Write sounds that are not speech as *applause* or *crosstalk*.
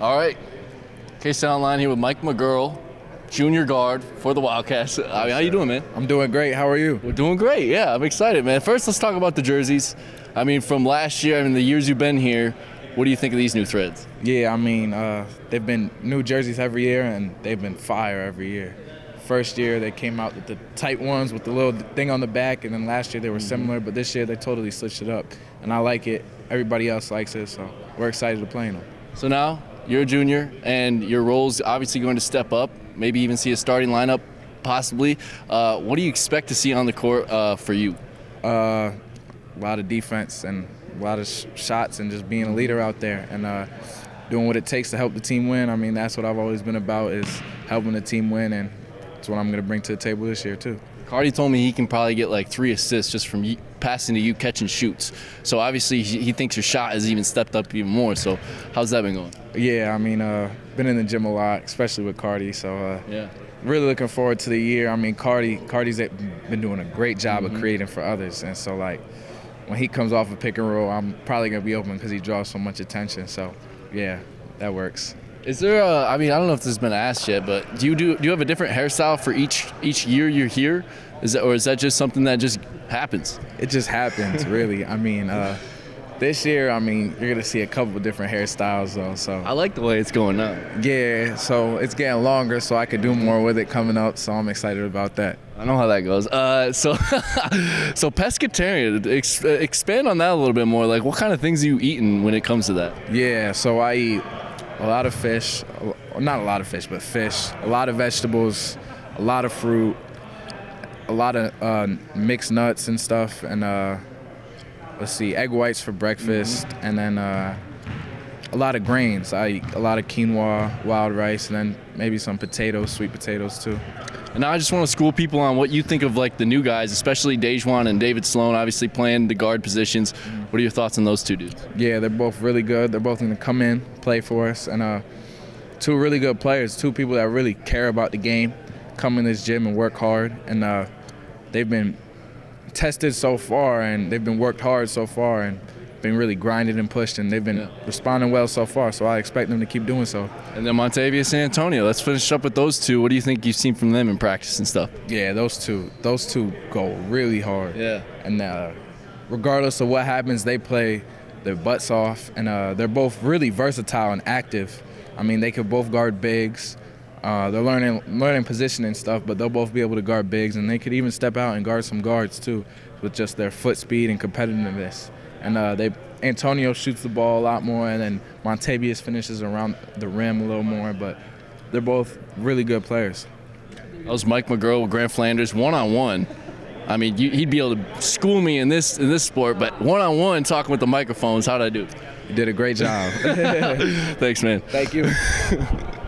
All right. K-State Online here with Mike McGuirl, junior guard for the Wildcats. I mean, how you doing, man? I'm doing great. How are you? We're doing great. Yeah, I'm excited, man. First, let's talk about the jerseys. I mean, from last year, I mean, the years you've been here, what do you think of these new threads? Yeah, I mean, uh, they've been new jerseys every year, and they've been fire every year. First year, they came out with the tight ones with the little thing on the back, and then last year they were similar, but this year they totally switched it up. And I like it. Everybody else likes it, so we're excited to play in them. So now you're a junior, and your role's obviously going to step up, maybe even see a starting lineup, possibly. Uh, what do you expect to see on the court uh, for you? Uh, a lot of defense and a lot of sh- shots, and just being a leader out there and uh, doing what it takes to help the team win. I mean, that's what I've always been about is helping the team win, and it's what I'm going to bring to the table this year too. Cardi told me he can probably get like three assists just from you, passing to you, catching shoots. So obviously he, he thinks your shot has even stepped up even more. So how's that been going? Yeah, I mean, uh, been in the gym a lot, especially with Cardi. So uh, Yeah. really looking forward to the year. I mean, Cardi, Cardi's been doing a great job of creating for others, and so like when he comes off a pick and roll, I'm probably gonna be open because he draws so much attention. So yeah, that works. Is there a? I mean, I don't know if this has been asked yet, but do you do do you have a different hairstyle for each each year you're here? Is that or is that just something that just happens? It just happens, really. I mean, uh, this year, I mean, you're gonna see a couple of different hairstyles though. So I like the way it's going up. yeah, so it's getting longer, so I could do more with it coming up. So I'm excited about that. I know how that goes. Uh, so, *laughs* so pescatarian. Ex, expand on that a little bit more. Like, what kind of things are you eating when it comes to that? Yeah, so I eat a lot of fish, not a lot of fish, but fish, a lot of vegetables, a lot of fruit, a lot of uh, mixed nuts and stuff, and uh, let's see, egg whites for breakfast, and then uh, a lot of grains. I eat a lot of quinoa, wild rice, and then maybe some potatoes, sweet potatoes too. And I just want to school people on what you think of like the new guys, especially DaJuan and David Sloan, obviously playing the guard positions. What are your thoughts on those two dudes? Yeah, they're both really good. They're both going to come in, play for us, and uh, two really good players. Two people that really care about the game, come in this gym and work hard, and uh, they've been tested so far, and they've been worked hard so far, and been really grinded and pushed, and they've been Yeah. responding well so far. So I expect them to keep doing so. And then Montavious and Antonio. Let's finish up with those two. What do you think you've seen from them in practice and stuff? Yeah, those two, those two go really hard. Yeah. and uh, regardless of what happens, they play their butts off, and uh, they're both really versatile and active. I mean, they could both guard bigs. Uh, they're learning learning position and stuff, but they'll both be able to guard bigs, and they could even step out and guard some guards too, with just their foot speed and competitiveness. And uh, they Antonio shoots the ball a lot more, and then Montavious finishes around the rim a little more. But they're both really good players. That was Mike McGuirl with Grant Flanders, one on one. I mean, you, he'd be able to school me in this in this sport, but one on one, talking with the microphones, how'd I do? You did a great job. *laughs* Thanks, man. Thank you. *laughs*